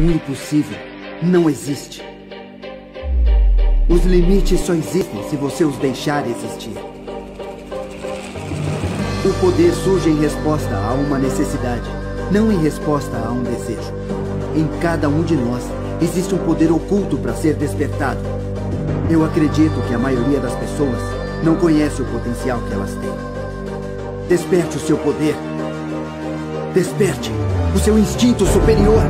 O impossível não existe. Os limites só existem se você os deixar existir. O poder surge em resposta a uma necessidade, não em resposta a um desejo. Em cada um de nós existe um poder oculto para ser despertado. Eu acredito que a maioria das pessoas não conhece o potencial que elas têm. Desperte o seu poder. Desperte o seu instinto superior.